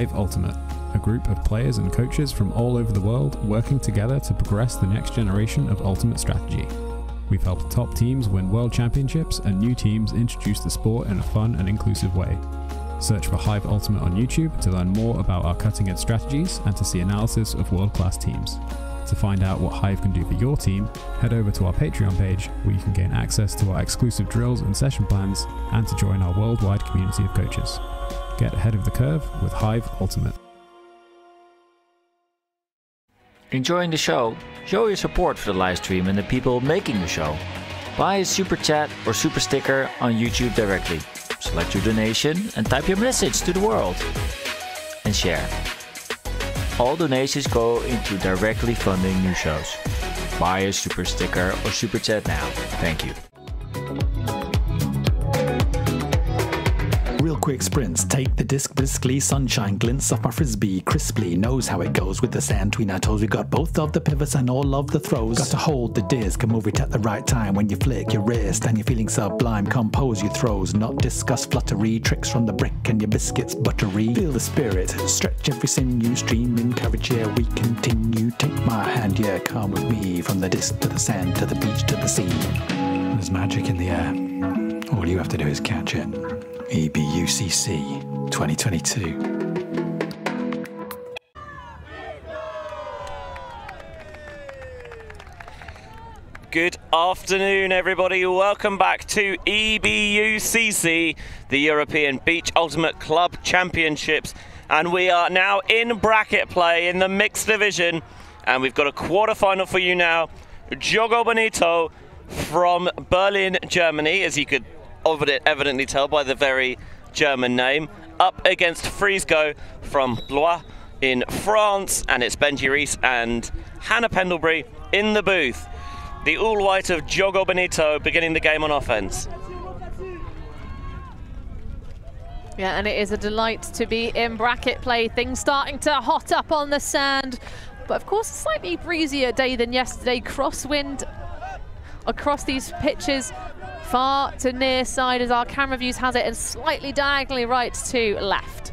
to Hive Ultimate, a group of players and coaches from all over the world working together to progress the next generation of Ultimate strategy. We've helped top teams win world championships and new teams introduce the sport in a fun and inclusive way. Search for Hive Ultimate on YouTube to learn more about our cutting edge strategies and to see analysis of world class teams. To find out what Hive can do for your team, head over to our Patreon page where you can gain access to our exclusive drills and session plans and to join our worldwide community of coaches. Get ahead of the curve with Hive Ultimate. Enjoying the show? Show your support for the live stream and the people making the show. Buy a super chat or super sticker on YouTube directly. Select your donation and type your message to the world. And share. All donations go into directly funding new shows. Buy a super sticker or super chat now. Thank you. Quick sprints, take the disc briskly, sunshine glints off my frisbee crisply. Knows how it goes with the sand between our toes. We got both of the pivots and all of the throws. Got to hold the disc and move it at the right time. When you flick your wrist and you're feeling sublime, compose your throws, not discuss fluttery. Tricks from the brick and your biscuits buttery. Feel the spirit, stretch every sinew, stream, encourage, yeah, we continue. Take my hand, yeah, come with me. From the disc to the sand, to the beach, to the sea. There's magic in the air. All you have to do is catch it. EBUCC 2022. Good afternoon, everybody. Welcome back to EBUCC, the European Beach Ultimate Club Championships. And we are now in bracket play in the mixed division. And we've got a quarter-final for you now. Jogo Bonito from Berlin, Germany, as you could evidently tell by the very German name, up against Freezgo from Blois in France. And it's Benji Reese and Hannah Pendlebury in the booth. The all white of Jogo Bonito beginning the game on offense. Yeah, and it is a delight to be in bracket play. Things starting to hot up on the sand. But of course, a slightly breezier day than yesterday. Crosswind across these pitches. Far to near side as our camera views has it, and slightly diagonally right to left.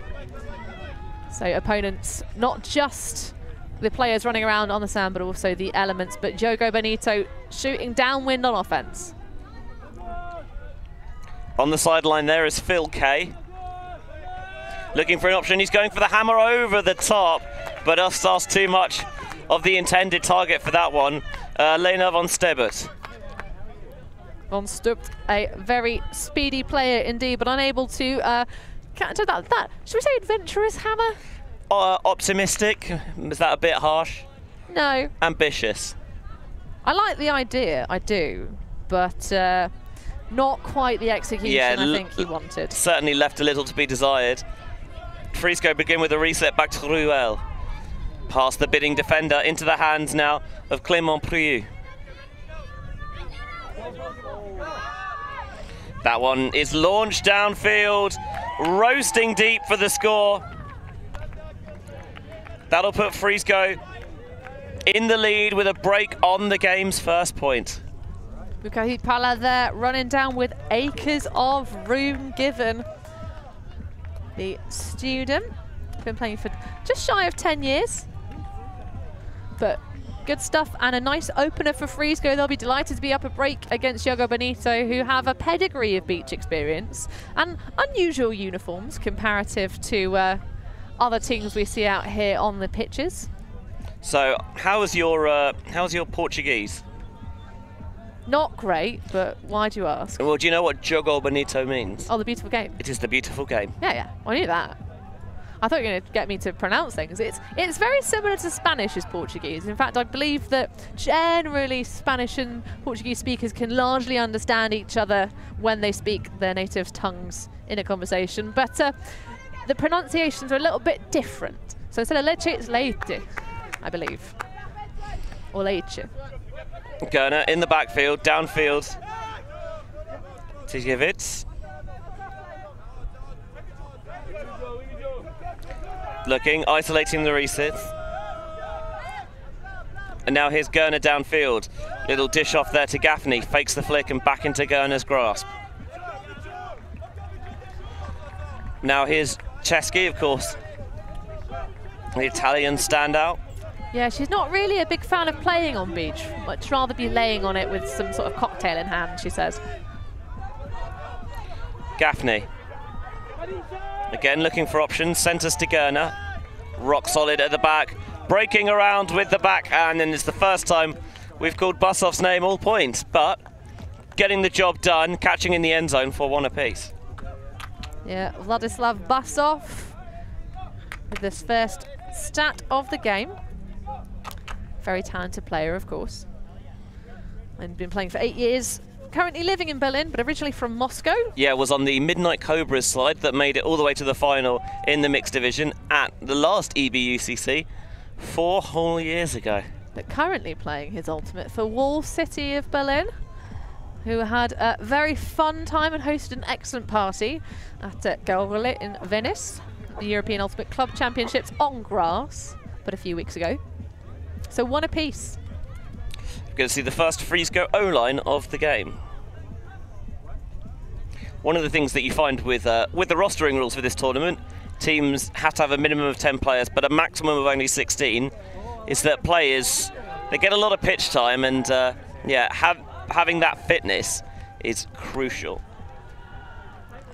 So opponents, not just the players running around on the sand, but also the elements. But Jogo Bonito shooting downwind on offense. On the sideline there is Phil Kay. Looking for an option. He's going for the hammer over the top, but us asked too much of the intended target for that one. Uh, Lena von Stebert. Von Stupt, a very speedy player indeed, but unable to uh, counter that. That should we say adventurous hammer? Uh, optimistic. Is that a bit harsh? No, Ambitious. I like the idea, I do, but uh, not quite the execution Yeah, I think he wanted. Certainly left a little to be desired. Freezgo begin with a reset back to Ruel. Past the bidding defender into the hands now of Clément Priou. That one is launched downfield, roasting deep for the score. That'll put Freezgo in the lead with a break on the game's first point. Bukahi Pala there running down with acres of room given. The student, been playing for just shy of 10 years. But good stuff and a nice opener for Freezgo. They'll be delighted to be up a break against Yogo Bonito, who have a pedigree of beach experience and unusual uniforms comparative to uh, other teams we see out here on the pitches. So, how is your uh, how's your Portuguese? Not great, but why do you ask? Well, do you know what Jogo Bonito means? Oh, the beautiful game. It is the beautiful game. Yeah, yeah, I knew that. I thought you were going to get me to pronounce things. It's it's very similar to Spanish as Portuguese. In fact, I believe that generally Spanish and Portuguese speakers can largely understand each other when they speak their native tongues in a conversation. But uh, the pronunciations are a little bit different. So instead of leche, it's leite, I believe. Or leche. Gerner in the backfield, downfield. Tijevitz. Looking, isolating the resets. And now here's Gerner downfield. Little dish off there to Gaffney. Fakes the flick and back into Gerner's grasp. Now here's Chesky, of course. the Italian standout. Yeah, she's not really a big fan of playing on beach. Much rather be laying on it with some sort of cocktail in hand, she says. Gaffney. Again, looking for options. Centres to Gerner. Rock solid at the back. Breaking around with the backhand, and it's the first time we've called Basov's name all points, but getting the job done, catching in the end zone for one apiece. Yeah, Vladislav Basov with this first stat of the game. Very talented player, of course. And been playing for eight years. Currently living in Berlin, but originally from Moscow. Yeah, was on the Midnight Cobras slide that made it all the way to the final in the mixed division at the last EBUCC four whole years ago. But currently playing his ultimate for Wall City of Berlin, who had a very fun time and hosted an excellent party at uh, Caorle in Venice, the European Ultimate Club Championships on grass, but a few weeks ago. So one apiece. We're going to see the first Freezgo O-line of the game. One of the things that you find with uh, with the rostering rules for this tournament, teams have to have a minimum of 10 players, but a maximum of only 16, is that players, they get a lot of pitch time and uh, yeah, have, having that fitness is crucial.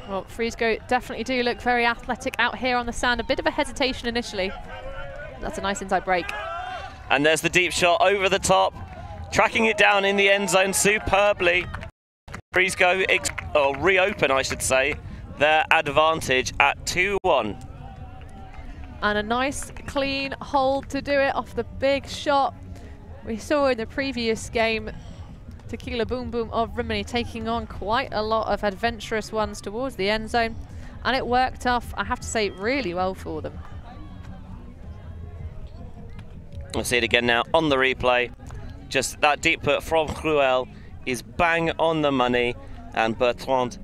Well, Freezgo definitely do look very athletic out here on the sand. A bit of a hesitation initially. That's a nice inside break. And there's the deep shot over the top, tracking it down in the end zone superbly. Freezgo, or reopen, I should say, their advantage at 2-1. And a nice clean hold to do it off the big shot. We saw in the previous game Tequila Boom Boom of Rimini taking on quite a lot of adventurous ones towards the end zone. And it worked off, I have to say, really well for them. We'll see it again now on the replay. Just that deep put from Cruel is bang on the money. And Bertrand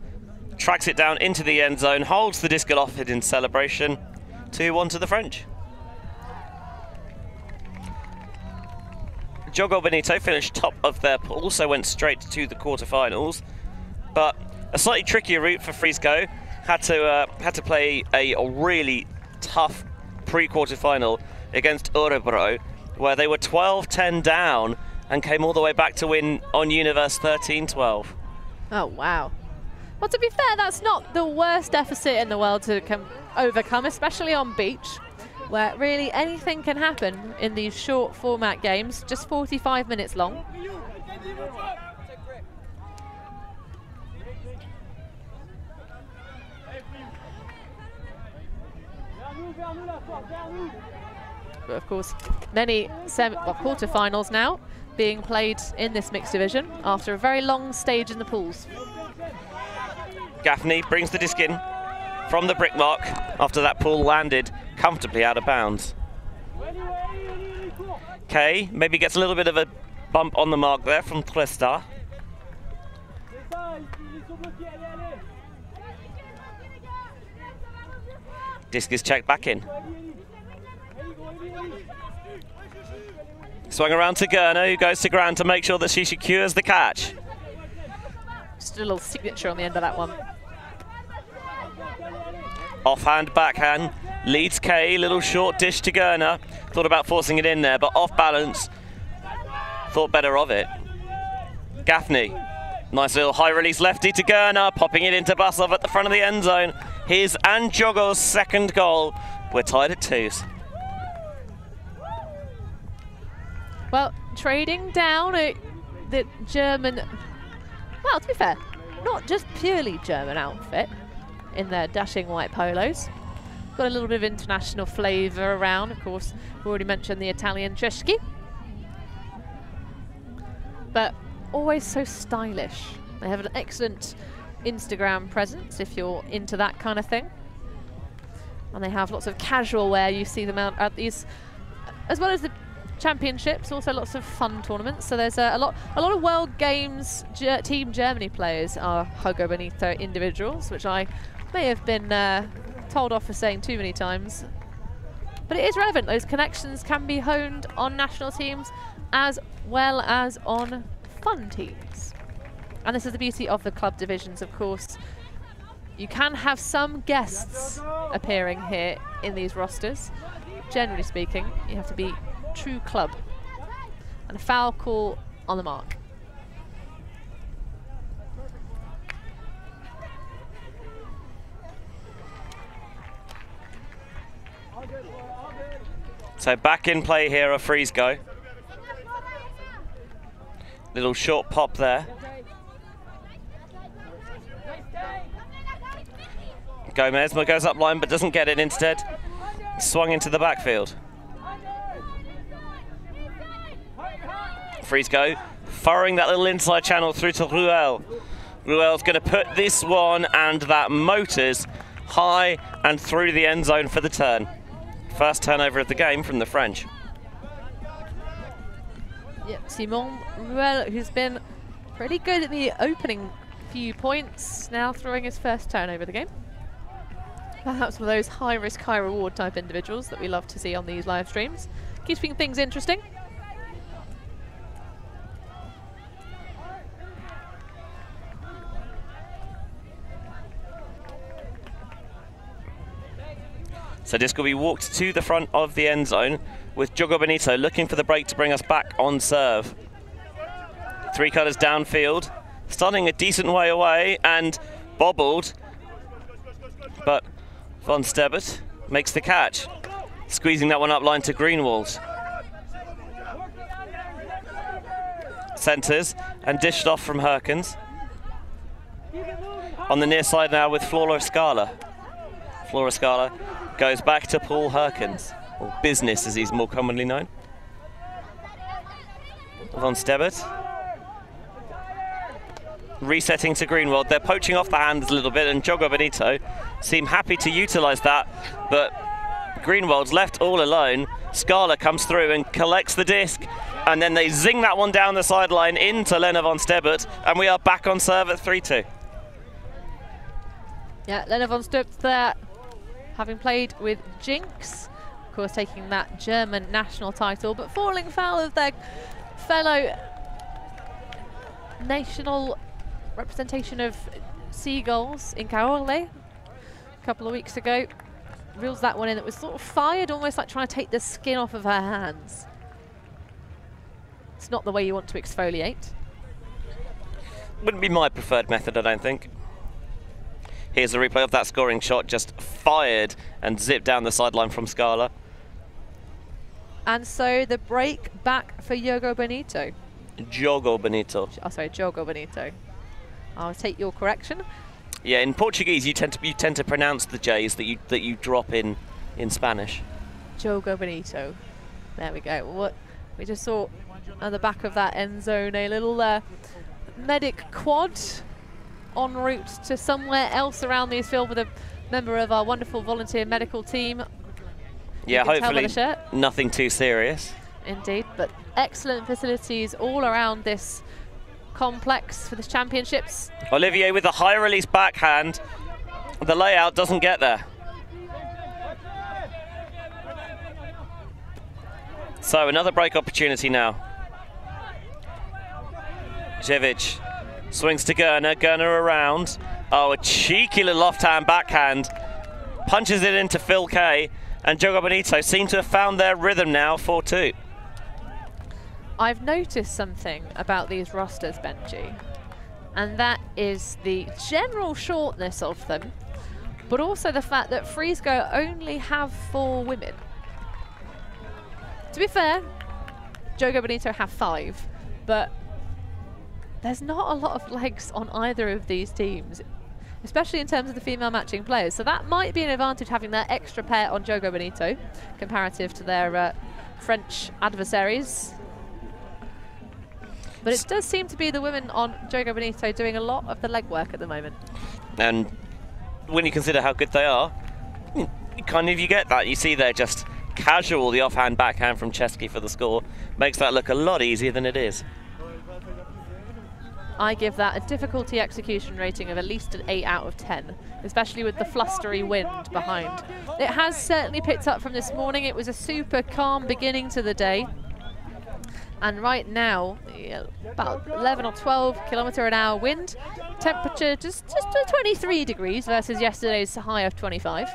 tracks it down into the end zone, holds the disc aloft in celebration. 2-1 to the French. Jogo Bonito finished top of their pool, also went straight to the quarterfinals. But a slightly trickier route for Freezgo. Had to uh, had to play a, really tough pre-quarterfinal against Örebro, where they were 12-10 down and came all the way back to win on Universe 13-12. Oh, wow. Well, to be fair, that's not the worst deficit in the world to overcome, especially on beach, where really anything can happen in these short format games, just 45 minutes long. But of course, many semi well, quarterfinals now being played in this mixed division after a very long stage in the pools. Gaffney brings the disc in from the brick mark after that pool landed comfortably out of bounds. Kay maybe gets a little bit of a bump on the mark there from Tresta. Disc is checked back in. Swung around to Gerner, who goes to ground to make sure that she secures the catch. Just a little signature on the end of that one. Offhand, backhand, leads Kay, little short dish to Gerner. Thought about forcing it in there, but off balance. Thought better of it. Gaffney, nice little high release lefty to Gerner, popping it into Basov at the front of the end zone. His and Jogo's second goal. We're tied at twos. Well, trading down a, the German, well, to be fair, not just purely German outfit in their dashing white polos. Got a little bit of international flavour around, of course. We've already mentioned the Italian Treschi. But always so stylish. They have an excellent Instagram presence if you're into that kind of thing. And they have lots of casual wear. You see them out at these, as well as the championships, also lots of fun tournaments. So there's a, a lot, a lot of World Games Team Germany players are Hugo Bonito individuals, which I may have been uh, told off for saying too many times. But it is relevant. Those connections can be honed on national teams as well as on fun teams. And this is the beauty of the club divisions, of course. You can have some guests appearing here in these rosters. generally speaking, you have to be true club. And a foul call on the mark. So back in play here, a Freezgo. Little short pop there. Gomez goes up line but doesn't get it instead. Swung into the backfield. Freezgo, furrowing that little inside channel through to Ruel. Ruel's going to put this one and that motors high and through the end zone for the turn. First turnover of the game from the French. Yep, Simon Ruel, who's been pretty good at the opening few points, now throwing his first turnover of the game. Perhaps one of those high risk, high reward type individuals that we love to see on these live streams. Keeping things interesting. So this will be walked to the front of the end zone with Jogo Bonito looking for the break to bring us back on serve. Three cutters downfield, starting a decent way away and bobbled, but Von Stebbert makes the catch, squeezing that one up line to Greenwald. Centres and dished off from Herkins. On the near side now with Flora Scala. Flora Scala goes back to Paul Herkins, or Business as he's more commonly known. Von Stebbert. Resetting to Greenwald. They're poaching off the hands a little bit, and Jogo Bonito seem happy to utilise that, but Greenwald's left all alone. Scala comes through and collects the disc, and then they zing that one down the sideline into Lena von Stebbert, and we are back on serve at 3-2. Yeah, Lena von Stebbert there having played with Jinx, of course taking that German national title, but falling foul of their fellow national representation of seagulls in Caorle a couple of weeks ago. Reels that one in that was sort of fired, almost like trying to take the skin off of her hands. It's not the way you want to exfoliate. Wouldn't be my preferred method, I don't think. Here's a replay of that scoring shot, just fired and zipped down the sideline from Scala. And so the break back for Yogo Benito. Jogo Benito. Oh, sorry, Jogo Benito. I'll take your correction. Yeah, in Portuguese you tend to you tend to pronounce the J's that you that you drop in in Spanish. Jogo Benito. There we go. What we just saw at the back of that end zone, a little uh, medic quad en route to somewhere else around the field with a member of our wonderful volunteer medical team. Yeah, hopefully nothing too serious. Indeed, but excellent facilities all around this complex for the championships. Olivier with a high release backhand. The layout doesn't get there. So another break opportunity now. Jevic Swings to Gerner, Gerner around. Oh, a cheeky little off-hand backhand. Punches it into Phil Kay. And Jogo Bonito seem to have found their rhythm now, 4-2. I've noticed something about these rosters, Benji. And that is the general shortness of them, but also the fact that Freezgo only have four women. To be fair, Jogo Bonito have five, but there's not a lot of legs on either of these teams, especially in terms of the female matching players. So that might be an advantage having that extra pair on Jogo Bonito, comparative to their uh, French adversaries. But it does seem to be the women on Jogo Bonito doing a lot of the legwork at the moment. And when you consider how good they are, kind of you get that. You see they're just casual, the offhand backhand from Chesky for the score. Makes that look a lot easier than it is. I give that a difficulty execution rating of at least an 8 out of 10, especially with the flustery wind behind. It has certainly picked up from this morning. It was a super calm beginning to the day. And right now, about 11 or 12 kilometre an hour wind. Temperature just, just 23 degrees versus yesterday's high of 25.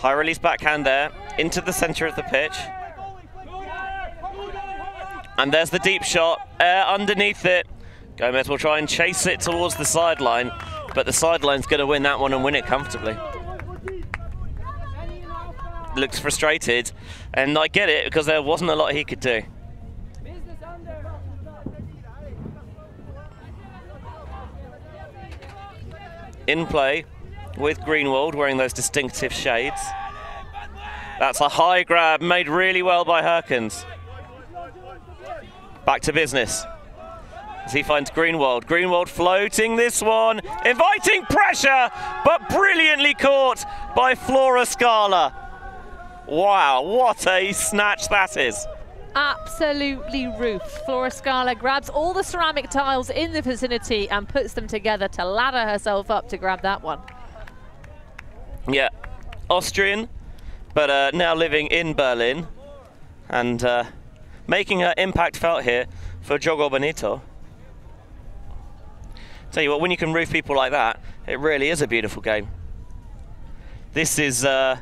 High release backhand there, into the centre of the pitch. And there's the deep shot, air underneath it. Gomez will try and chase it towards the sideline, but the sideline's going to win that one and win it comfortably. Looks frustrated, and I get it because there wasn't a lot he could do. In play with Greenwald wearing those distinctive shades. That's a high grab made really well by Herkins. Back to business. As he finds Greenwald. Greenwald floating this one, inviting pressure, but brilliantly caught by Flora Scala. Wow, what a snatch that is. Absolutely roof. Flora Scala grabs all the ceramic tiles in the vicinity and puts them together to ladder herself up to grab that one. Yeah, Austrian, but uh, now living in Berlin and uh, making her impact felt here for Jogo Bonito. Tell you what, when you can roof people like that, it really is a beautiful game. This is uh,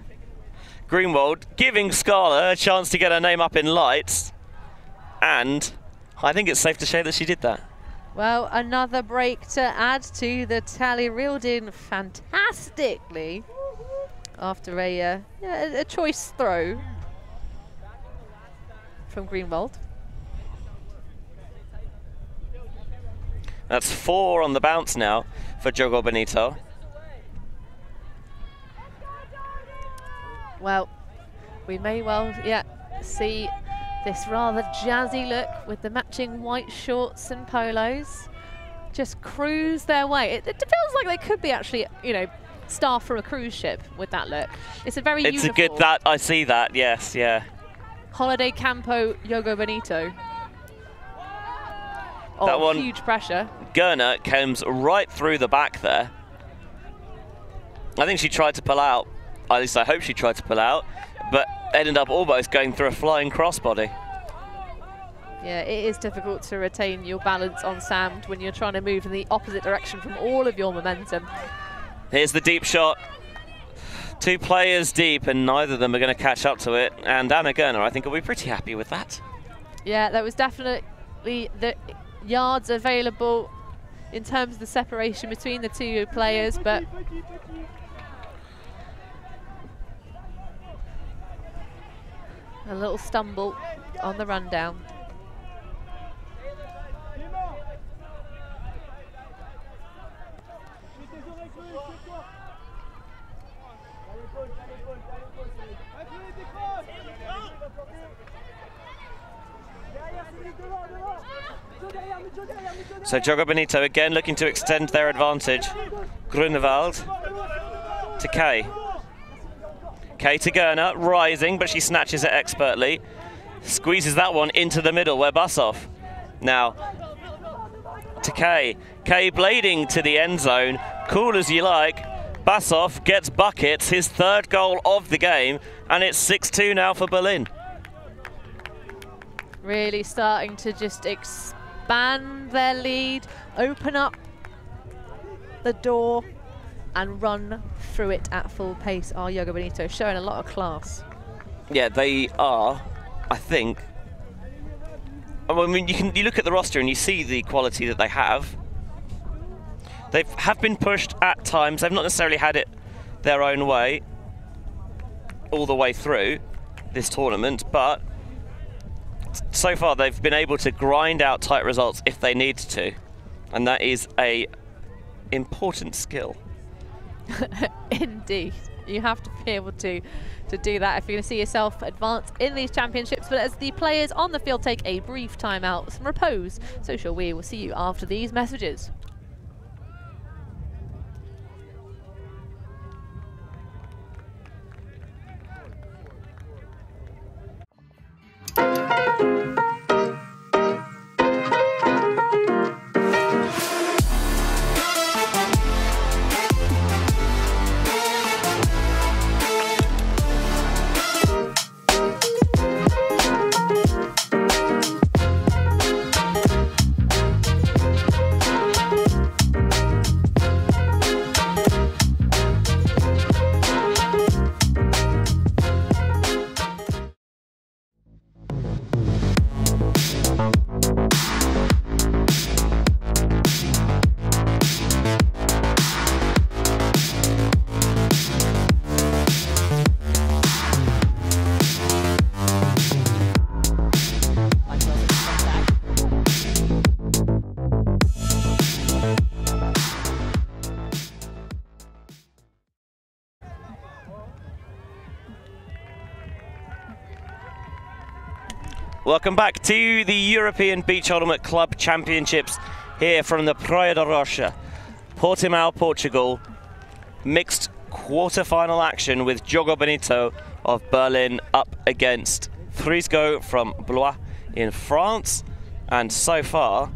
Greenwald giving Scala a chance to get her name up in lights, and I think it's safe to say that she did that. Well, another break to add to the tally reeled in fantastically after a, uh, yeah, a choice throw from Greenwald. That's four on the bounce now for Jogo Bonito. Well, we may well, yeah, see this rather jazzy look with the matching white shorts and polos just cruise their way. It, it feels like they could be actually, you know, staff for a cruise ship with that look. It's a very It's uniform. a good that I see that. Yes, yeah. Holiday Campo Yogo Bonito. Oh, That one- huge pressure. Gerner comes right through the back there. I think she tried to pull out. At least I hope she tried to pull out, but ended up almost going through a flying crossbody. Yeah, it is difficult to retain your balance on sand when you're trying to move in the opposite direction from all of your momentum. Here's the deep shot. Two players deep, and neither of them are going to catch up to it. And Anna Gerner, I think, will be pretty happy with that. Yeah, there was definitely the yards available in terms of the separation between the two players, but a little stumble on the rundown. So Jogo Bonito again looking to extend their advantage. Grunewald to Kay. Kay to Gerner, rising, but she snatches it expertly. Squeezes that one into the middle where Basov. Now to Kay. Kay blading to the end zone. Cool as you like. Basov gets buckets, his third goal of the game, and it's 6-2 now for Berlin. Really starting to just expand their lead, open up the door and run through it at full pace are Yogo Bonito, showing a lot of class. Yeah, they are, I think. I mean, you can you look at the roster and you see the quality that they have. They have been pushed at times. They've not necessarily had it their own way all the way through this tournament, but so far they've been able to grind out tight results if they need to, and that is a important skill. Indeed. You have to be able to to do that if you're going to see yourself advance in these championships. But as the players on the field take a brief timeout, some repose, so shall we. We'll see you after these messages. Welcome back to the European Beach Ultimate Club Championships here from the Praia da Rocha, Portimao, Portugal. Mixed quarter-final action with Jogo Bonito of Berlin up against Freezgo from Blois in France. And so far,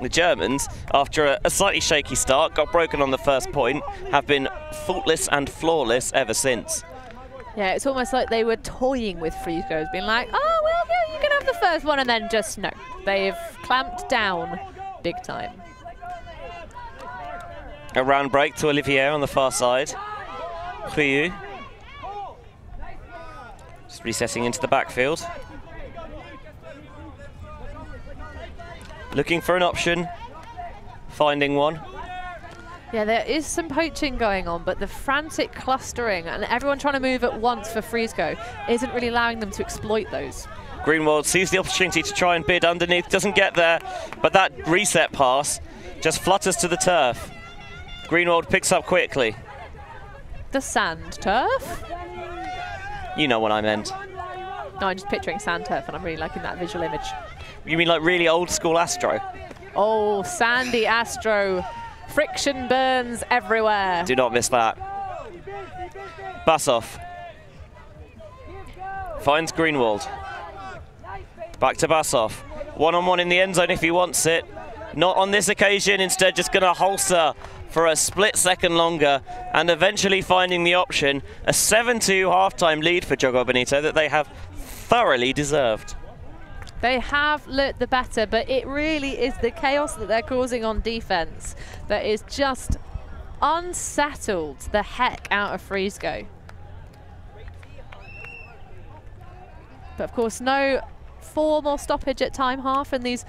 the Germans, after a, slightly shaky start, got broken on the first point, have been faultless and flawless ever since. Yeah, it's almost like they were toying with Freezgo, being like, oh, well, yeah, you can have the first one, and then just no. They've clamped down big time. A round break to Olivier on the far side. Ryu. Just resetting into the backfield. Looking for an option. Finding one. Yeah, there is some poaching going on, but the frantic clustering and everyone trying to move at once for Freezgo isn't really allowing them to exploit those. Greenwald sees the opportunity to try and bid underneath, doesn't get there, but that reset pass just flutters to the turf. Greenwald picks up quickly. The sand turf? You know what I meant. No, I'm just picturing sand turf and I'm really liking that visual image. You mean like really old school Astro? Oh, sandy Astro. Friction burns everywhere. Do not miss that. Basov. Finds Greenwald. Back to Basov. One-on-one in the end zone if he wants it. Not on this occasion, instead just going to holster for a split second longer and eventually finding the option. A 7-2 halftime lead for Jogo Bonito that they have thoroughly deserved. They have looked the better, but it really is the chaos that they're causing on defense that is just unsettled the heck out of Freezgo. But of course, no formal stoppage at time half and these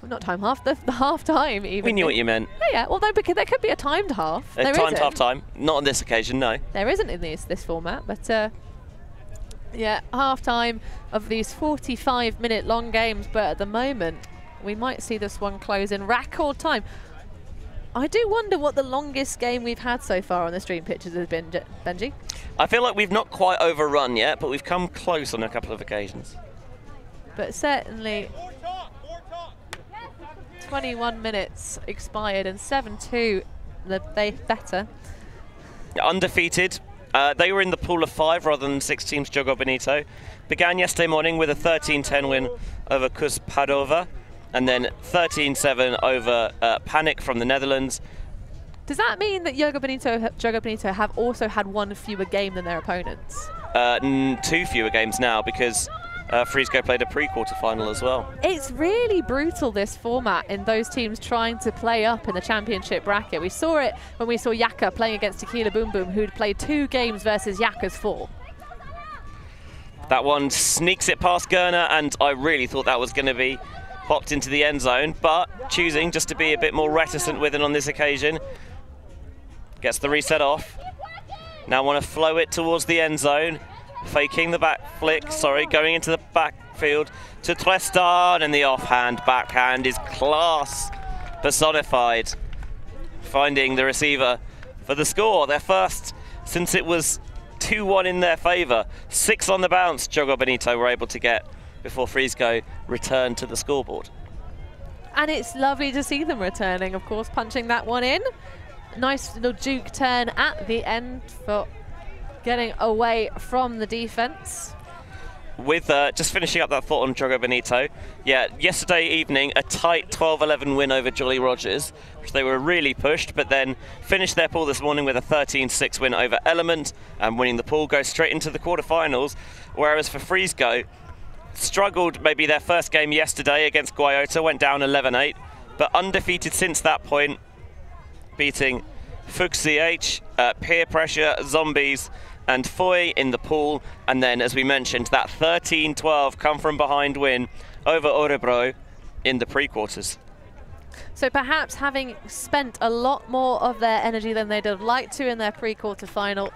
well, not time half, the, the half time even. We knew what you meant. Oh, yeah, well, because there could be a timed half. A there timed isn't. half time. Not on this occasion, no. There isn't in this this format, but uh, yeah, half time of these 45 minute long games, but at the moment we might see this one close in record time. I do wonder what the longest game we've had so far on the stream pitches has been, Benji. I feel like we've not quite overrun yet, but we've come close on a couple of occasions. But certainly 21 minutes expired and 7-2, they better. Undefeated. Uh, they were in the pool of five rather than six teams, Jogo Bonito. Began yesterday morning with a 13-10 win over CUS Padova and then 13-7 over uh, Panic from the Netherlands. Does that mean that Jogo Bonito, Jogo Bonito have also had one fewer game than their opponents? Uh, two fewer games now because uh, Freezgo played a pre-quarter final as well. It's really brutal, this format, in those teams trying to play up in the championship bracket. We saw it when we saw Yaka playing against Tequila Boom Boom, who'd played two games versus Yaka's four. That one sneaks it past Gerner, and I really thought that was going to be popped into the end zone, but choosing just to be a bit more reticent with it on this occasion. Gets the reset off. Now want to flow it towards the end zone. Faking the back flick, sorry, going into the backfield to Trestan, and the offhand backhand is class personified. Finding the receiver for the score, their first since it was 2-1 in their favour. Six on the bounce, Jogo Bonito were able to get before Freezgo returned to the scoreboard. And it's lovely to see them returning, of course, punching that one in. Nice little juke turn at the end for getting away from the defence. With uh, just finishing up that thought on Jogo Bonito, yeah, yesterday evening a tight 12-11 win over Jolly Rogers, which they were really pushed, but then finished their pool this morning with a 13-6 win over Element, and winning the pool goes straight into the quarterfinals. Whereas for Freezgo, struggled maybe their first game yesterday against Guayota, went down 11-8, but undefeated since that point, beating Fuchs CH, uh, Peer Pressure, Zombies, and Foy in the pool. And then, as we mentioned, that 13-12 come from behind win over Orebro in the pre-quarters. So perhaps having spent a lot more of their energy than they'd have liked to in their pre-quarter final,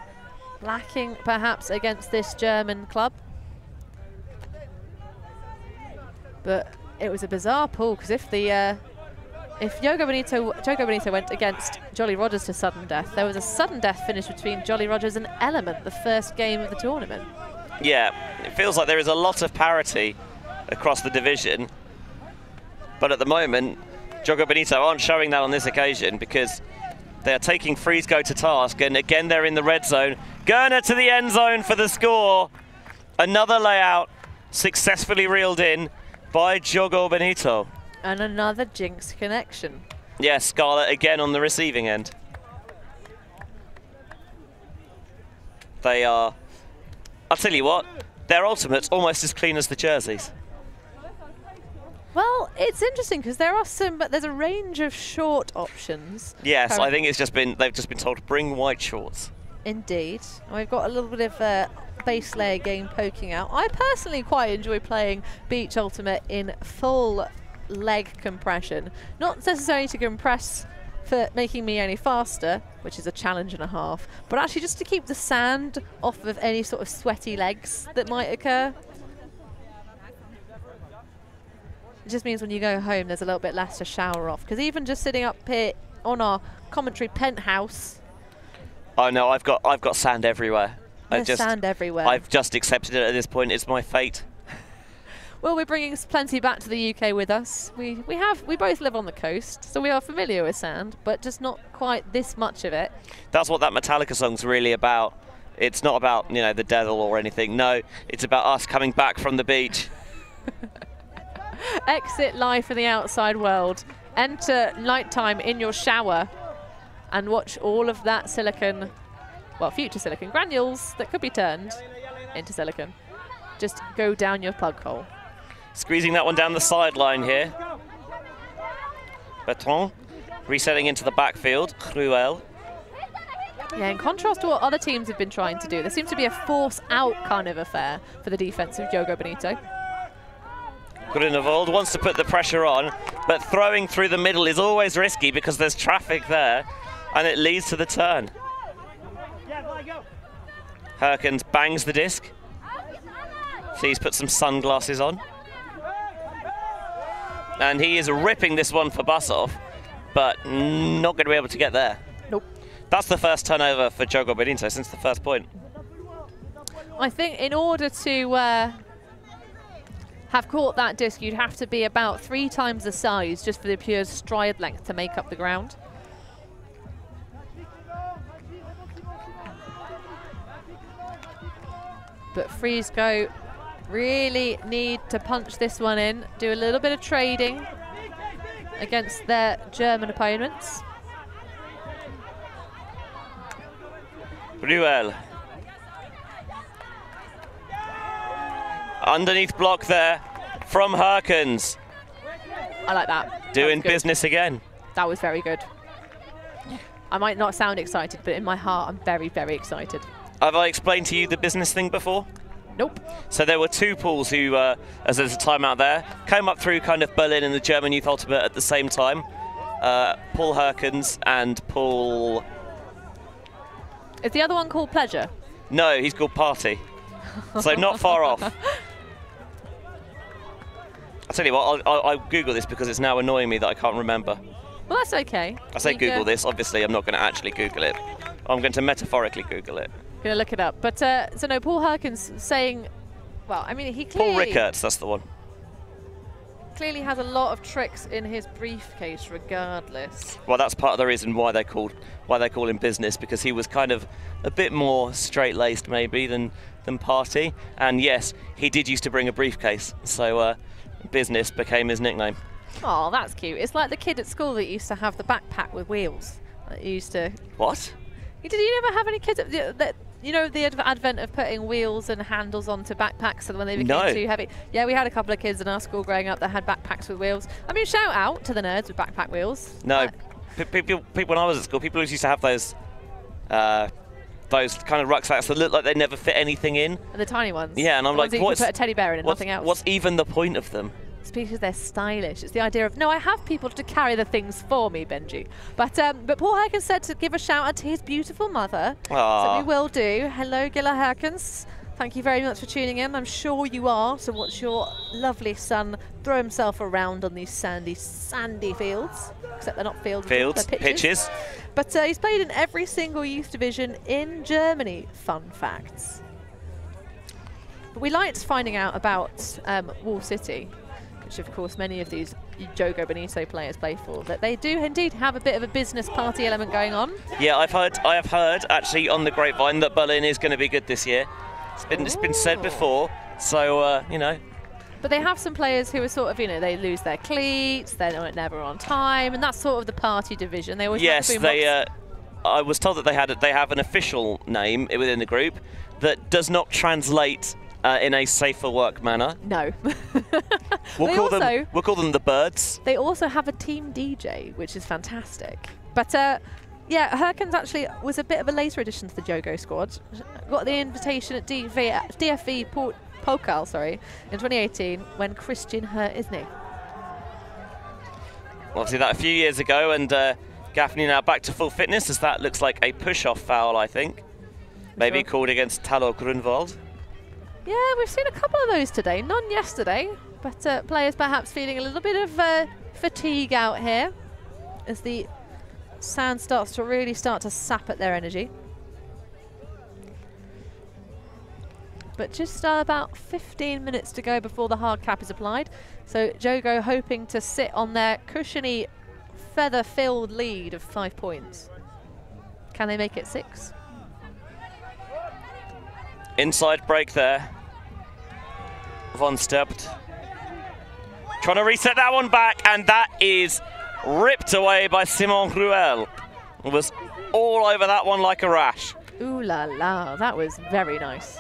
lacking perhaps against this German club. But it was a bizarre pool because if the uh, if Jogo Bonito, Jogo Bonito went against Jolly Rogers to sudden death, there was a sudden death finish between Jolly Rogers and Element, the first game of the tournament. Yeah, it feels like there is a lot of parity across the division. But at the moment, Jogo Bonito aren't showing that on this occasion because they're taking Freezgo to task, and again they're in the red zone. Gerner to the end zone for the score. Another layout successfully reeled in by Jogo Bonito. And another Jinx connection. Yeah, Scarlet again on the receiving end. They are, I'll tell you what, their ultimate's almost as clean as the jerseys. Well, it's interesting because there are some, but there's a range of short options. Yes, I think it's just been, they've just been told to bring white shorts. Indeed. And we've got a little bit of a base layer game poking out. I personally quite enjoy playing Beach Ultimate in full leg compression. Not necessarily to compress for making me any faster, which is a challenge and a half, but actually just to keep the sand off of any sort of sweaty legs that might occur. It just means when you go home, there's a little bit less to shower off. Because even just sitting up here on our commentary penthouse, Oh no, I've got, I've got sand everywhere. I just, sand everywhere. I've just accepted it at this point. It's my fate. Well, we're bringing plenty back to the UK with us. We we have we both live on the coast, so we are familiar with sand, but just not quite this much of it. That's what that Metallica song's really about. It's not about, you know, the devil or anything. No, it's about us coming back from the beach. Exit life in the outside world. Enter nighttime in your shower, and watch all of that silicon, well, future silicon granules that could be turned into silicon. Just go down your plug hole. Squeezing that one down the sideline here. Bertrand resetting into the backfield. Cruel. Yeah, in contrast to what other teams have been trying to do, there seems to be a force out kind of affair for the defense of Jogo Bonito. Grunewald wants to put the pressure on, but throwing through the middle is always risky because there's traffic there, and it leads to the turn. Herkins bangs the disc. He's put some sunglasses on. And he is ripping this one for Basov, but not going to be able to get there. Nope. That's the first turnover for Jogo Bonito since the first point. I think in order to uh, have caught that disc, you'd have to be about three times the size just for the pure stride length to make up the ground. But Freezgo really need to punch this one in, do a little bit of trading against their German opponents. Ruel. Underneath block there from Harkins. I like that. That Doing good. business again. That was very good. I might not sound excited, but in my heart, I'm very, very excited. Have I explained to you the business thing before? Nope. So there were two pools who, uh, as there's a timeout there, came up through kind of Berlin and the German Youth Ultimate at the same time. Uh, Paul Herkins and Paul. Is the other one called Pleasure? No, he's called Party. So not far off. I'll tell you what, I'll, I'll, I'll Google this because it's now annoying me that I can't remember. Well, that's okay. I say You Google go- this, obviously I'm not going to actually Google it. I'm going to metaphorically Google it. Gonna look it up. But uh, so no, Paul Herkins saying, well, I mean, he clearly Paul Rickards, that's the one. clearly has a lot of tricks in his briefcase, regardless. Well, that's part of the reason why they called why they call him business because he was kind of a bit more straight-laced maybe than than party. And yes, he did used to bring a briefcase, so uh, business became his nickname. Oh, that's cute. It's like the kid at school that used to have the backpack with wheels. That used to. What? Did you never have any kids that you know the adv- advent of putting wheels and handles onto backpacks so when they became No. too heavy? Yeah, we had a couple of kids in our school growing up that had backpacks with wheels. I mean, shout out to the nerds with backpack wheels. No, Uh, people, people when I was at school, people used to have those uh, those kind of rucksacks that look like they never fit anything in. and the tiny ones. Yeah, and I'm The like, ones that you what's put a teddy bear in and nothing else. what's even the point of them? It's because they're stylish. It's the idea of no, I have people to carry the things for me, Benji. But um, but Paul Herkins said to give a shout out to his beautiful mother. So we will do. Hello, Gilla Herkins. Thank you very much for tuning in. I'm sure you are. So watch your lovely son throw himself around on these sandy, sandy fields. Except they're not fields. Fields, they're pitches. But uh, he's played in every single youth division in Germany. Fun facts. we liked finding out about um, Wall City, which of course many of these Jogo Bonito players play for, that they do indeed have a bit of a business party element going on. Yeah, I've heard. I have heard actually on the grapevine that Berlin is going to be good this year. It's been it's been said before, so uh, you know. But they have some players who are sort of, you know, they lose their cleats, they're never on time, and that's sort of the party division. They always Yes, they. Uh, I was told that they had they have an official name within the group that does not translate uh, in a safer work manner. no. We'll They call them. also- We'll call them the birds. They also have a team DJ, which is fantastic. But uh, yeah, Herkins actually was a bit of a later addition to the Jogo squad. Got the invitation at DV, DFV Port, Pokal, sorry, in 2018 when Christian hurt his knee. Obviously, that a few years ago, and uh, Gaffney now back to full fitness as that looks like a push-off foul. I think, maybe Sure. called against Talo Grunwald. Yeah, we've seen a couple of those today. None yesterday, but uh, players perhaps feeling a little bit of uh, fatigue out here as the sand starts to really start to sap at their energy. But just uh, about 15 minutes to go before the hard cap is applied. So Jogo hoping to sit on their cushiony, feather-filled lead of five points. Can they make it six? Inside break there. Von Stept. Trying to reset that one back, and that is ripped away by Simon Ruel. Was all over that one like a rash. Ooh la la, that was very nice.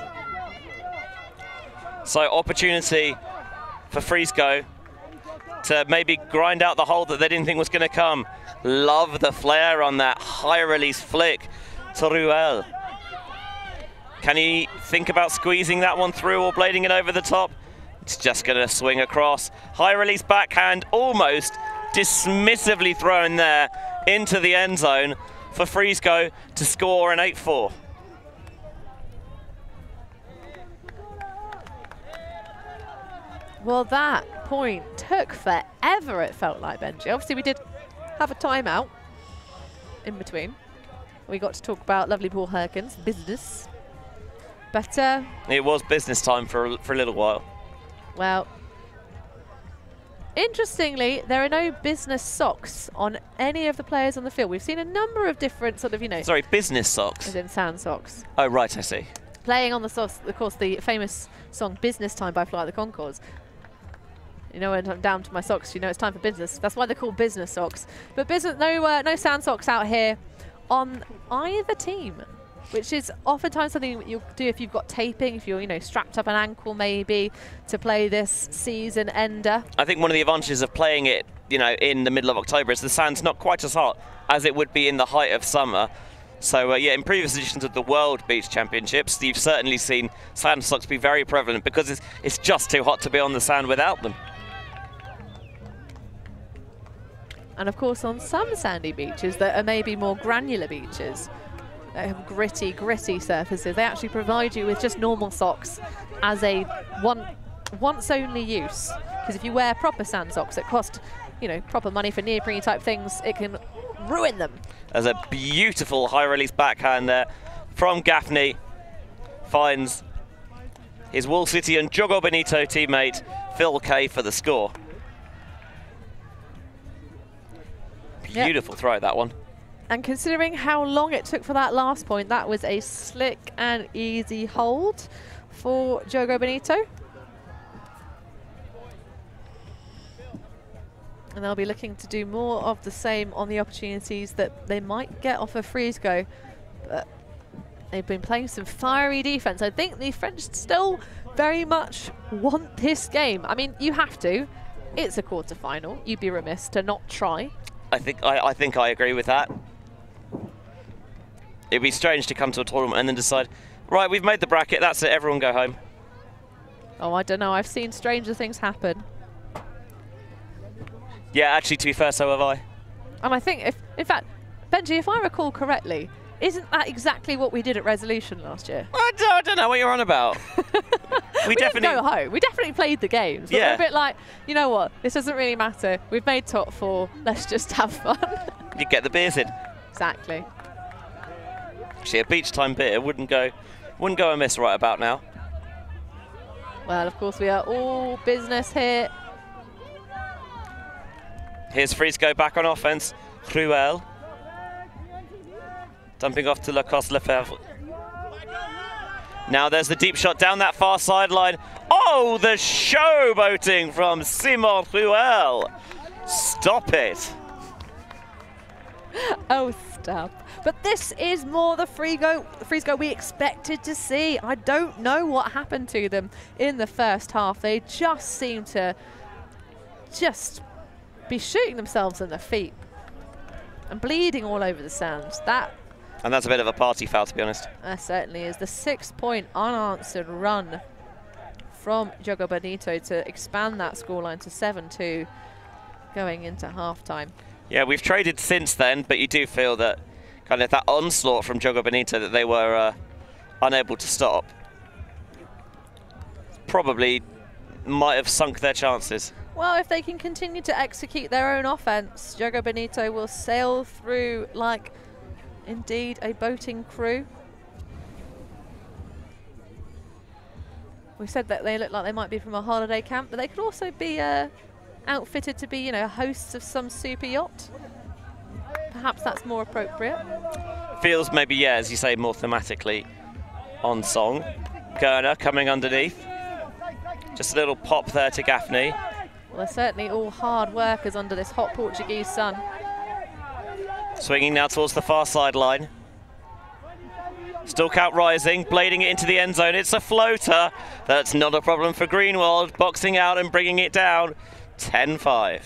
So opportunity for Freezgo to maybe grind out the hole that they didn't think was going to come. Love the flare on that high release flick to Ruel. Can he think about squeezing that one through or blading it over the top? It's just going to swing across. High release backhand, almost dismissively thrown there into the end zone for Freezgo to score an 8 4. Well, that point took forever, it felt like, Benji. Obviously, we did have a timeout in between. We got to talk about lovely Paul Herkins, business. But, uh, It was business time for, a- for a little while. well, interestingly, there are no business socks on any of the players on the field. We've seen a number of different sort of, you know, Sorry, business socks. as in sand socks. Oh, right, I see. playing on the sauce, of course, the famous song "Business Time" by Flight of the Conchords. You know, when I'm down to my socks, you know it's time for business. That's why they're called business socks. But business, no, uh, no sand socks out here on either team, which is oftentimes something you'll do if you've got taping, if you're, you know, strapped up an ankle maybe to play this season ender. I think one of the advantages of playing it, you know, in the middle of October is the sand's not quite as hot as it would be in the height of summer. So uh, yeah, in previous editions of the World Beach Championships, you've certainly seen sand socks be very prevalent because it's, it's just too hot to be on the sand without them. And of course, on some sandy beaches that are maybe more granular beaches, that have gritty, gritty surfaces, they actually provide you with just normal socks as a one, once only use. Because if you wear proper sand socks that cost, you know, proper money for neoprene type things, it can ruin them. There's a beautiful high release backhand there from Gaffney. Finds his Wall City and Jogo Bonito teammate Phil Kay for the score. Yep. Beautiful throw, that one. And considering how long it took for that last point, that was a slick and easy hold for Jogo Bonito. And they'll be looking to do more of the same on the opportunities that they might get off of Freezgo. But they've been playing some fiery defense. I think the French still very much want this game. I mean, you have to. It's a quarter final. You'd be remiss to not try. I think I, I think I agree with that. It'd be strange to come to a tournament and then decide, right, we've made the bracket, that's it, everyone go home. Oh, I don't know. I've seen stranger things happen. Yeah, actually, to be fair, so have I. And I think, if, in fact, Benji, if I recall correctly, isn't that exactly what we did at Resolution last year? I don't, I don't know what you're on about. we, We definitely. didn't go home. We definitely played the games. Yeah. We're a bit like, you know what? This doesn't really matter. We've made top four. Let's just have fun. You get the beers in. exactly. Actually, a beach time beer wouldn't go, wouldn't go amiss right about now. Well, of course, we are all business here. Here's Freezgo back on offense. Ruel. Dumping off to Lacoste Lefebvre. Now there's the deep shot down that far sideline. Oh, the showboating from Simon Ruel. Stop it. Oh, stop. But this is more the Frigo, Freezgo we expected to see. I don't know what happened to them in the first half. They just seem to just be shooting themselves in the feet and bleeding all over the sands. That And that's a bit of a party foul, to be honest. That certainly is the six-point unanswered run from Jogo Bonito to expand that scoreline to 7-2 going into halftime. Yeah, we've traded since then, but you do feel that kind of that onslaught from Jogo Bonito that they were uh, unable to stop probably might have sunk their chances. Well, if they can continue to execute their own offense, Jogo Bonito will sail through like indeed a boating crew. We said that they look like they might be from a holiday camp, but they could also be uh, outfitted to be, you know, hosts of some super yacht. Perhaps that's more appropriate. Feels maybe, yeah, as you say, more thematically on song. Gerner coming underneath. Just a little pop there to Gaffney. Well, they're certainly all hard workers under this hot Portuguese sun. Swinging now towards the far sideline. Stalkout rising, blading it into the end zone. It's a floater. That's not a problem for Greenwald. Boxing out and bringing it down. 10-5.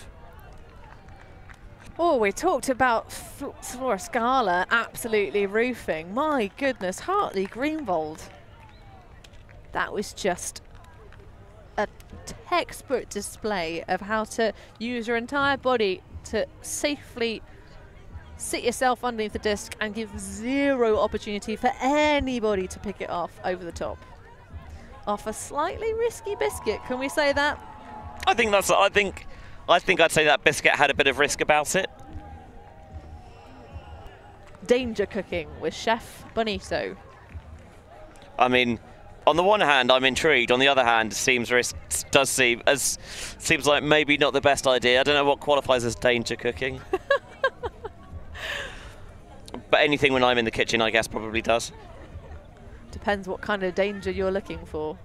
Oh, we talked about Flora Scala absolutely roofing. My goodness, Hartley Greenwald. That was just a textbook display of how to use your entire body to safely sit yourself underneath the disc and give zero opportunity for anybody to pick it off over the top. Off a slightly risky biscuit, can we say that? I think that's. I think. I think I'd say that biscuit had a bit of risk about it. Danger cooking with Chef Bonito. I mean, on the one hand, I'm intrigued. On the other hand, seems risk does seem as seems like maybe not the best idea. I don't know what qualifies as danger cooking. but anything when I'm in the kitchen, I guess, probably does. Depends what kind of danger you're looking for.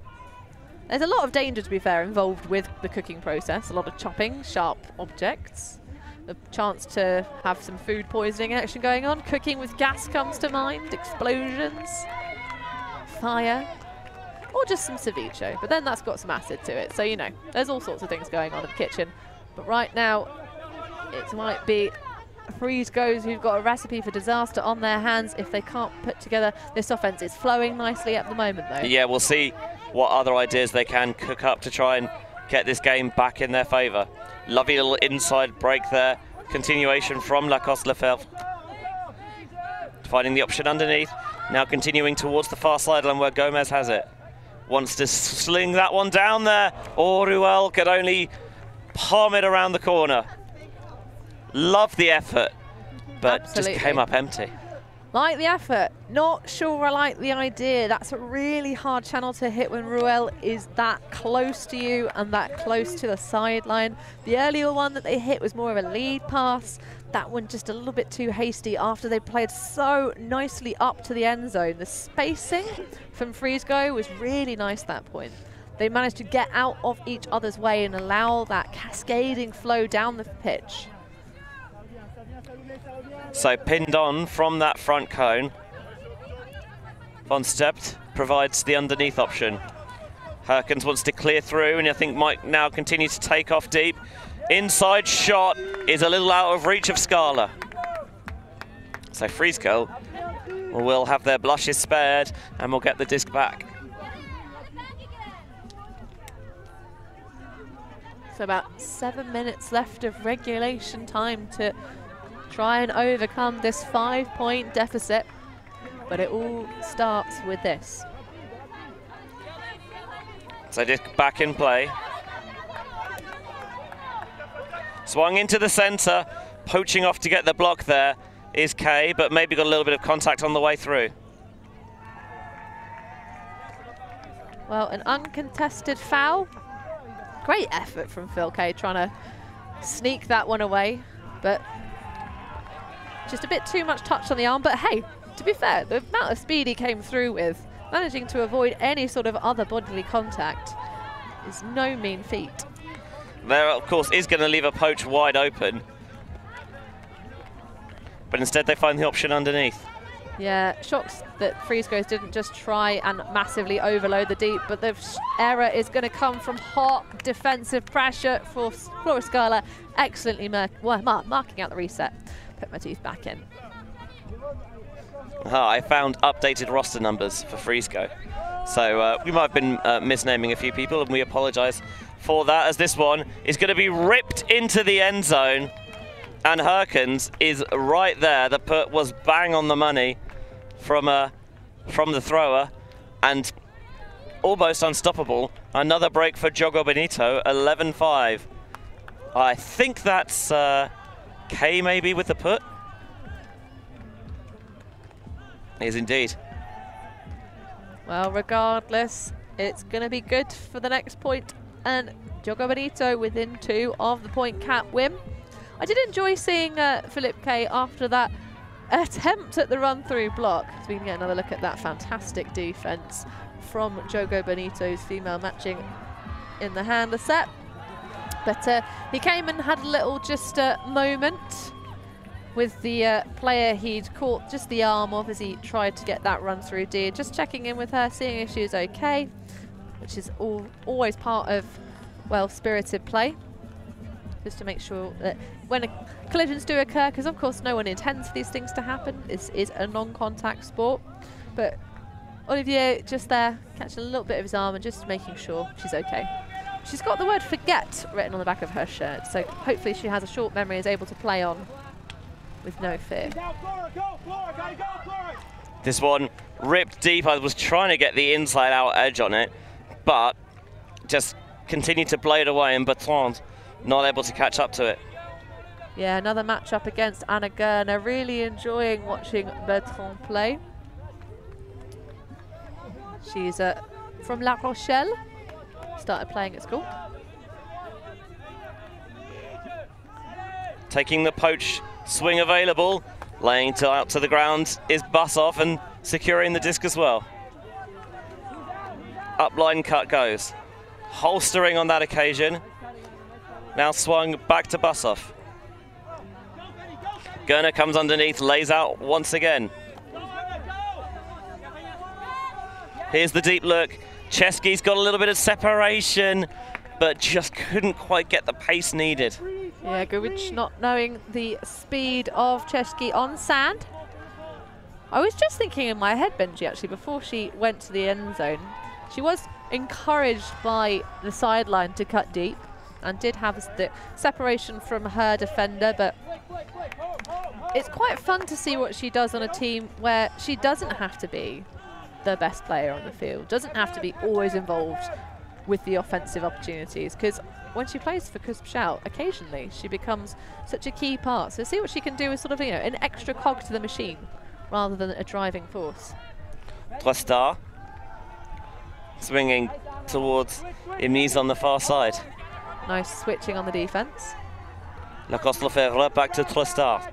There's a lot of danger, to be fair, involved with the cooking process. A lot of chopping, sharp objects, the chance to have some food poisoning action going on. Cooking with gas comes to mind, explosions, fire, or just some ceviche. But then that's got some acid to it, so you know, there's all sorts of things going on in the kitchen. But right now, it might be Freezgos who've got a recipe for disaster on their hands if they can't put together this offense. It's flowing nicely at the moment, though. Yeah, we'll see what other ideas they can cook up to try and get this game back in their favour. Lovely little inside break there. Continuation from Lacoste Lefebvre. Finding the option underneath. Now continuing towards the far sideline where Gomez has it. Wants to sling that one down there. Oruel could only palm it around the corner. Love the effort, but Absolutely. just came up empty. Like the effort, not sure I like the idea. That's a really hard channel to hit when Ruel is that close to you and that close to the sideline. The earlier one that they hit was more of a lead pass. That one just a little bit too hasty after they played so nicely up to the end zone. The spacing from Freezgo was really nice at that point. They managed to get out of each other's way and allow that cascading flow down the pitch. So pinned on from that front cone. Von Stept provides the underneath option. Herkins wants to clear through, and I think might now continue to take off deep. Inside shot is a little out of reach of Scala. So freeze Freezgo will have their blushes spared, and we'll get the disc back. So about seven minutes left of regulation time to try and overcome this five-point deficit. But it all starts with this. So disc back in play. Swung into the centre, poaching off to get the block there is Kay, but maybe got a little bit of contact on the way through. Well, an uncontested foul. Great effort from Phil Kay trying to sneak that one away, but just a bit too much touch on the arm. But hey, to be fair, the amount of speed he came through with, managing to avoid any sort of other bodily contact, is no mean feat. There, of course, is going to leave a poach wide open. But instead they find the option underneath. Yeah, shocked that Freezgos didn't just try and massively overload the deep, but the error is going to come from hot defensive pressure for Flora Scala. Excellently mar marking out the reset. Put my teeth back in. I found updated roster numbers for Freezgo. So uh, we might have been uh, misnaming a few people, and we apologise for that, as this one is going to be ripped into the end zone. And Herkins is right there. The put was bang on the money from uh, from the thrower and almost unstoppable. Another break for Jogo Bonito, 11-5. I think that's uh, Kay maybe with the put. Is indeed. Well, regardless, it's going to be good for the next point, and Jogo Bonito within two of the point cap win. I did enjoy seeing uh, Philip Kay after that attempt at the run-through block. So we can get another look at that fantastic defense from Jogo Bonito's female matching in the hand handler set. But uh, he came and had a little just a uh, moment with the uh, player he'd caught just the arm of as he tried to get that run through D. Just checking in with her, seeing if she was okay, which is all, always part of well-spirited play just to make sure that when collisions do occur, because of course no one intends for these things to happen, this is a non-contact sport, but Olivier just there catching a little bit of his arm and just making sure she's okay. She's got the word forget written on the back of her shirt, so hopefully she has a short memory is able to play on with no fear. This one ripped deep. I was trying to get the inside out edge on it, but just continued to blade away and Bertrand not able to catch up to it. Yeah, another matchup against Anna Gerner. Really enjoying watching Bertrand play. She's uh, from La Rochelle. Started playing at school. Taking the poach swing available. Laying to, out to the ground is Basov and securing the disc as well. Upline cut goes. Holstering on that occasion. Now swung back to Basov. Gerner comes underneath, lays out once again. Here's the deep look. Chesky's got a little bit of separation, but just couldn't quite get the pace needed. Yeah, Gurich not knowing the speed of Chesky on sand. I was just thinking in my head, Benji, actually, before she went to the end zone, she was encouraged by the sideline to cut deep and did have the separation from her defender, but it's quite fun to see what she does on a team where she doesn't have to be the best player on the field, doesn't have to be always involved with the offensive opportunities, because when she plays for Crisp Shout, occasionally she becomes such a key part. So see what she can do as sort of, you know, an extra cog to the machine rather than a driving force. Trestar swinging towards Emise on the far side. Nice switching on the defense. Lacoste Lefebvre back to Tristar.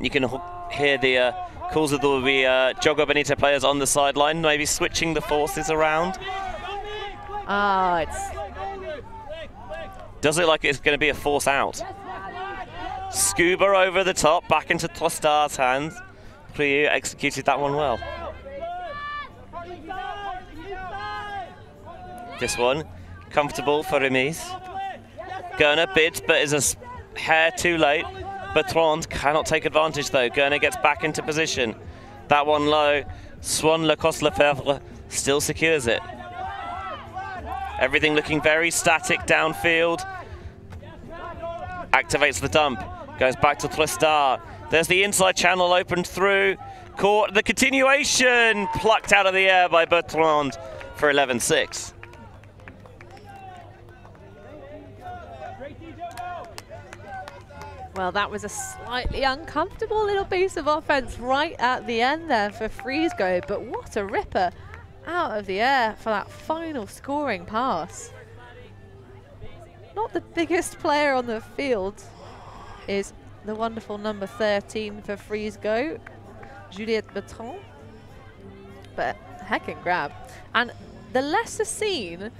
You can hear the uh, calls of the uh, Jogo Bonito players on the sideline, maybe switching the forces around. Ah, it's... Does it like it's going to be a force out? Scoober over the top, back into Tristar's hands. Priou executed that one well. This one, comfortable for Remise. Gerner bids, but is a hair too late. Bertrand cannot take advantage though. Gerner gets back into position. That one low. Swan Lacoste Lefebvre still secures it. Everything looking very static downfield. Activates the dump. Goes back to Tristar. There's the inside channel opened through. Caught the continuation. Plucked out of the air by Bertrand for 11-6. Well, that was a slightly uncomfortable little piece of offense right at the end there for Freezgo, but what a ripper out of the air for that final scoring pass. Not the biggest player on the field is the wonderful number 13 for Freezgo, Juliette Bertrand. But heckin' grab. And the lesser seen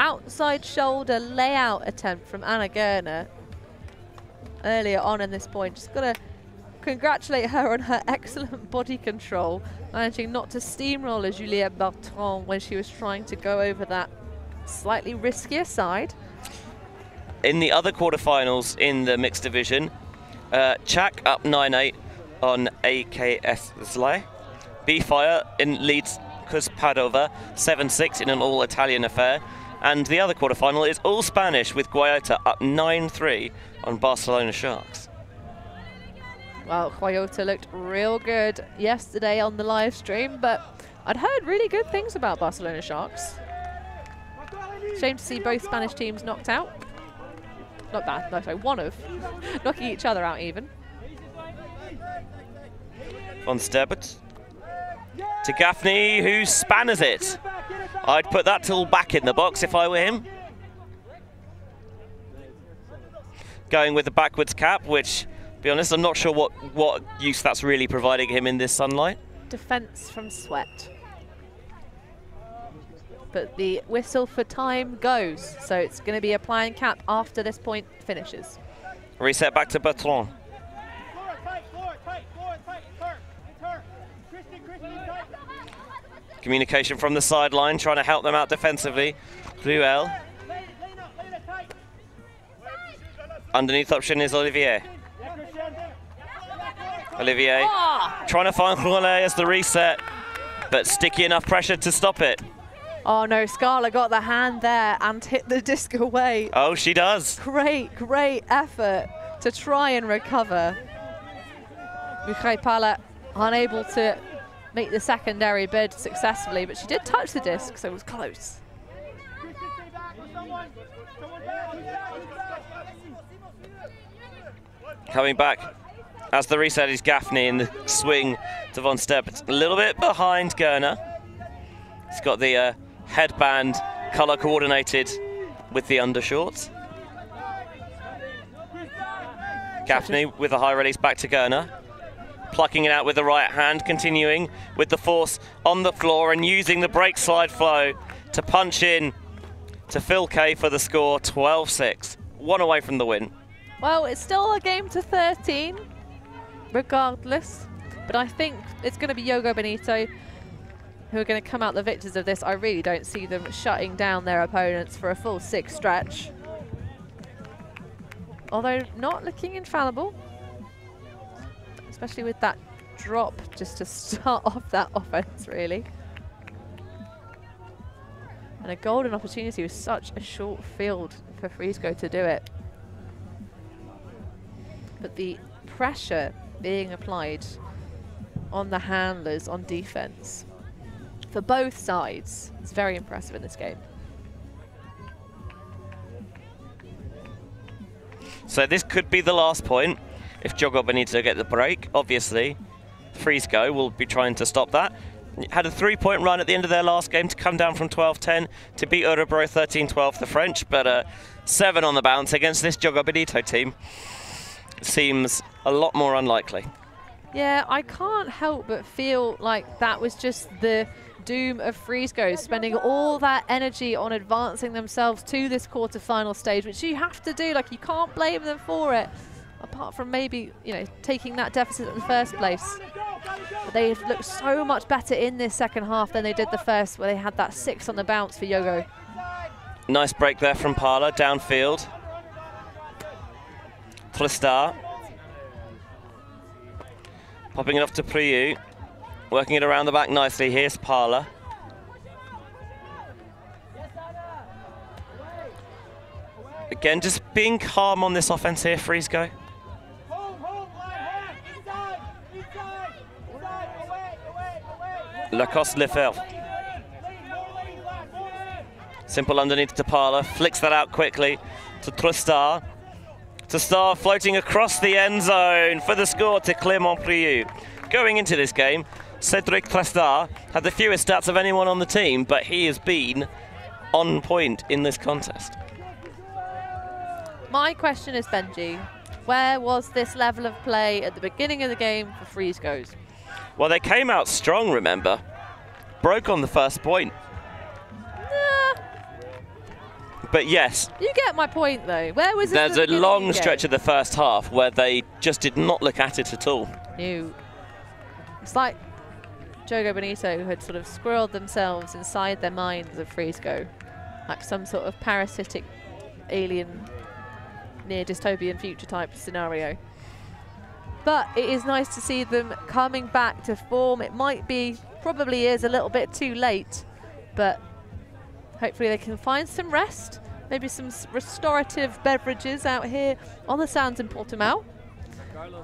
outside shoulder layout attempt from Anna Gerner earlier on in this point. Just got to congratulate her on her excellent body control, managing not to steamroll as Juliette Bertrand when she was trying to go over that slightly riskier side. In the other quarterfinals in the mixed division, uh, Chak up 9-8 on AKS Zlai. B-Fire in leads CUS Padova 7-6 in an all-Italian affair. And the other quarterfinal is all Spanish with Guayota up 9-3 on Barcelona Sharks. Well, Guayota looked real good yesterday on the live stream, but I'd heard really good things about Barcelona Sharks. Shame to see both Spanish teams knocked out. Not bad, no, sorry, one of. knocking each other out even. Von Sterbert to Gaffney, who spanners it. I'd put that tool back in the box if I were him. Going with the backwards cap, which, be honest, I'm not sure what, what use that's really providing him in this sunlight. Defense from sweat. But the whistle for time goes, so it's going to be applying cap after this point finishes. Reset back to Bertrand. Communication from the sideline, trying to help them out defensively. Ruel. Underneath option is Olivier. Olivier Oh! trying to find Roulet as the reset, but sticky enough pressure to stop it. oh no, Scala got the hand there and hit the disc away. Oh, she does. Great, great effort to try and recover. Mikhail Pala unable to make the secondary bid successfully, but she did touch the disc, so it was close. Coming back as the reset is Gaffney in the swing to Von Stepp. A little bit behind Gerner. He's got the uh, headband colour coordinated with the undershorts. Gaffney with a high release back to Gerner. Plucking it out with the right hand, continuing with the force on the floor and using the break slide flow to punch in to Phil Kay for the score 12 6. One away from the win. Well, it's still a game to 13, regardless. But I think it's going to be Yogo Bonito who are going to come out the victors of this. I really don't see them shutting down their opponents for a full six stretch. Although not looking infallible, especially with that drop just to start off that offense, really. And a golden opportunity with such a short field for Freezgo to do it. But the pressure being applied on the handlers on defense for both sides is very impressive in this game. So this could be the last point if Jogo Bonito get the break. Obviously, Freezgo will be trying to stop that. Had a three-point run at the end of their last game to come down from 12-10 to beat Örebro 13-12, the French, but uh, seven on the bounce against this Jogo Bonito team seems a lot more unlikely. Yeah, I can't help but feel like that was just the doom of Freezgo, spending all that energy on advancing themselves to this quarterfinal stage, which you have to do. Like, you can't blame them for it, apart from maybe, you know, taking that deficit in the first place. But they looked so much better in this second half than they did the first, where they had that six on the bounce for Yogo. Nice break there from Parla, downfield. Tristar. Popping it off to Priyu. Working it around the back nicely. Here's Parla. Again, just being calm on this offense here, Freezgo. Lacoste Lefebvre. Simple underneath to Parla. Flicks that out quickly to Tristar. to start floating across the end zone for the score to Clermont Prieux. Going into this game, Cedric Trestard had the fewest stats of anyone on the team, but he has been on point in this contest. My question is, Benji, where was this level of play at the beginning of the game for Freezgos? Well, they came out strong, remember? Broke on the first point. Nah, But yes, you get my point, though. Where was this there's the a long of stretch of the first half where they just did not look at it at all. No. It's like Jogo Bonito had sort of squirreled themselves inside their minds of Freezgo, like some sort of parasitic alien near dystopian future type scenario. But it is nice to see them coming back to form. It might be, probably is a little bit too late, but hopefully they can find some rest, maybe some restorative beverages out here on the sands in Portimão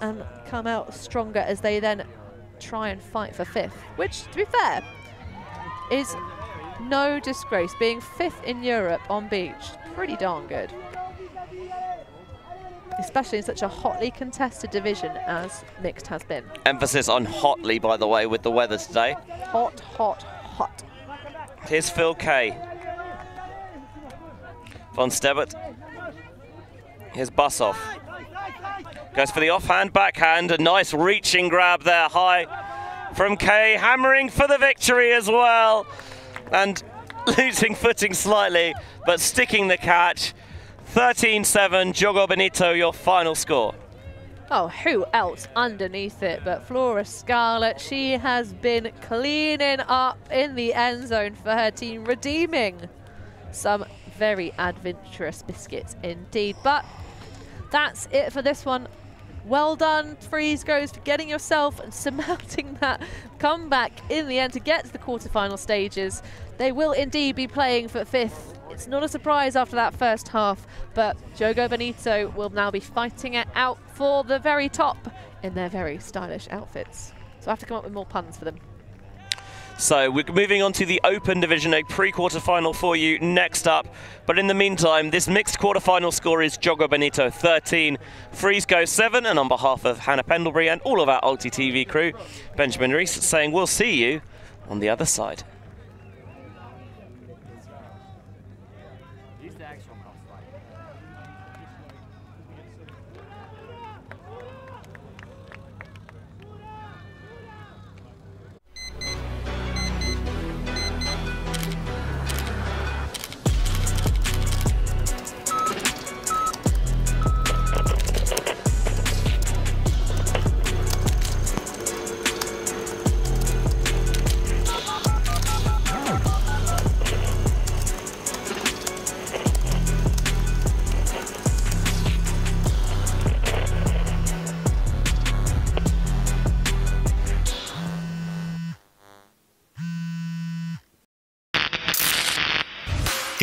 and come out stronger as they then try and fight for fifth, which, to be fair, is no disgrace. Being fifth in Europe on beach, pretty darn good. Especially in such a hotly contested division as mixed has been. Emphasis on hotly, by the way, with the weather today. Hot, hot, hot. Here's Phil Kay. Von Stebert. Here's Bussoff. Goes for the offhand backhand. A nice reaching grab there, high from Kay. Hammering for the victory as well. And losing footing slightly, but sticking the catch. 13-7, Jogo Bonito, your final score. Oh, who else underneath it but Flora Scala? She has been cleaning up in the end zone for her team, redeeming some very adventurous biscuits indeed. But that's it for this one. Well done, Freezgos for getting yourself and surmounting that comeback in the end to get to the quarterfinal stages. They will indeed be playing for fifth. It's not a surprise after that first half, but Jogo Bonito will now be fighting it out for the very top in their very stylish outfits. So I have to come up with more puns for them. So we're moving on to the Open Division, a pre-quarter final for you next up. But in the meantime, this mixed quarter-final score is Jogo Bonito 13, Freezgo 7, and on behalf of Hannah Pendlebury and all of our Ulti TV crew, Benjamin Reese saying we'll see you on the other side.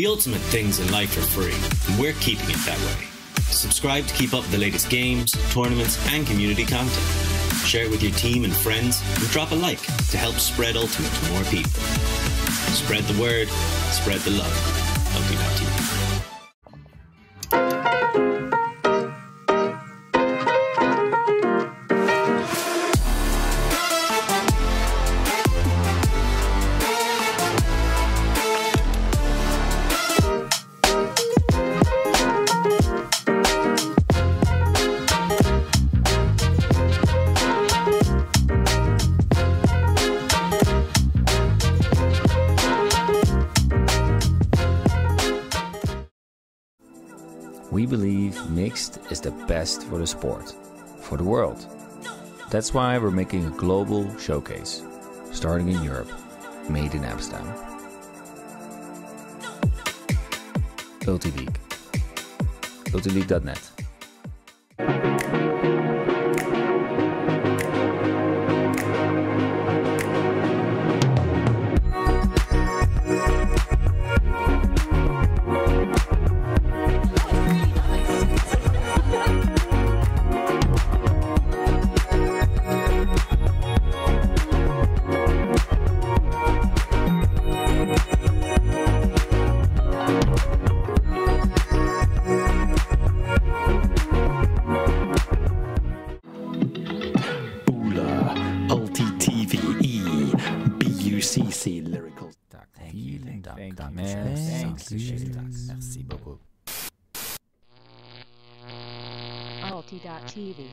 The ultimate things in life are free, and we're keeping it that way. Subscribe to keep up the latest games, tournaments, and community content. Share it with your team and friends, and drop a like to help spread Ultimate to more people. Spread the word, spread the love. Ultimate.tv. We is the best for the sport, for the world. That's why we're making a global showcase, starting in Europe, made in Amsterdam. Ultileague. Ultileague.net. LTTVE BUCC Lyrical. Thank you, thank you, Merci beaucoup. Alti.tv.